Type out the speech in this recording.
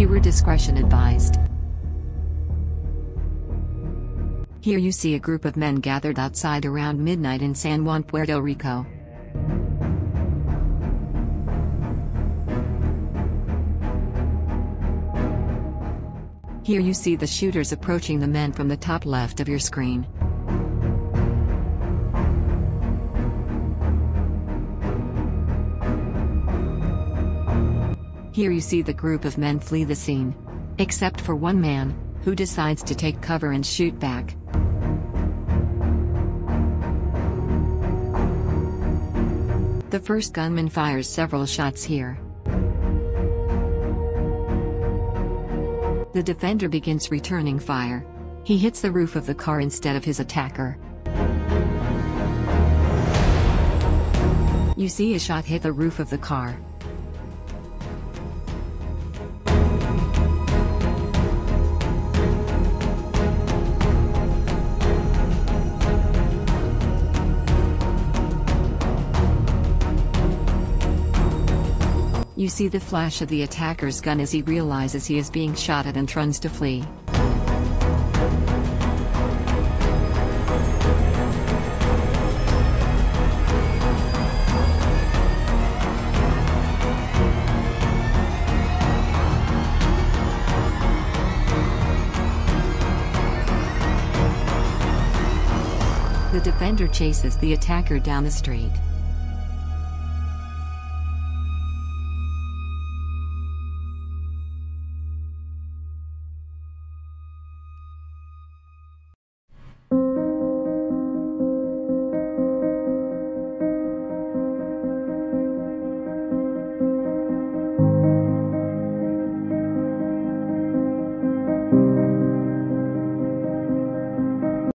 Viewer discretion advised. Here you see a group of men gathered outside around midnight in San Juan, Puerto Rico. Here you see the shooters approaching the men from the top left of your screen. Here you see the group of men flee the scene. Except for one man, who decides to take cover and shoot back. The first gunman fires several shots here. The defender begins returning fire. He hits the roof of the car instead of his attacker. You see a shot hit the roof of the car. You see the flash of the attacker's gun as he realizes he is being shot at and runs to flee. The defender chases the attacker down the street.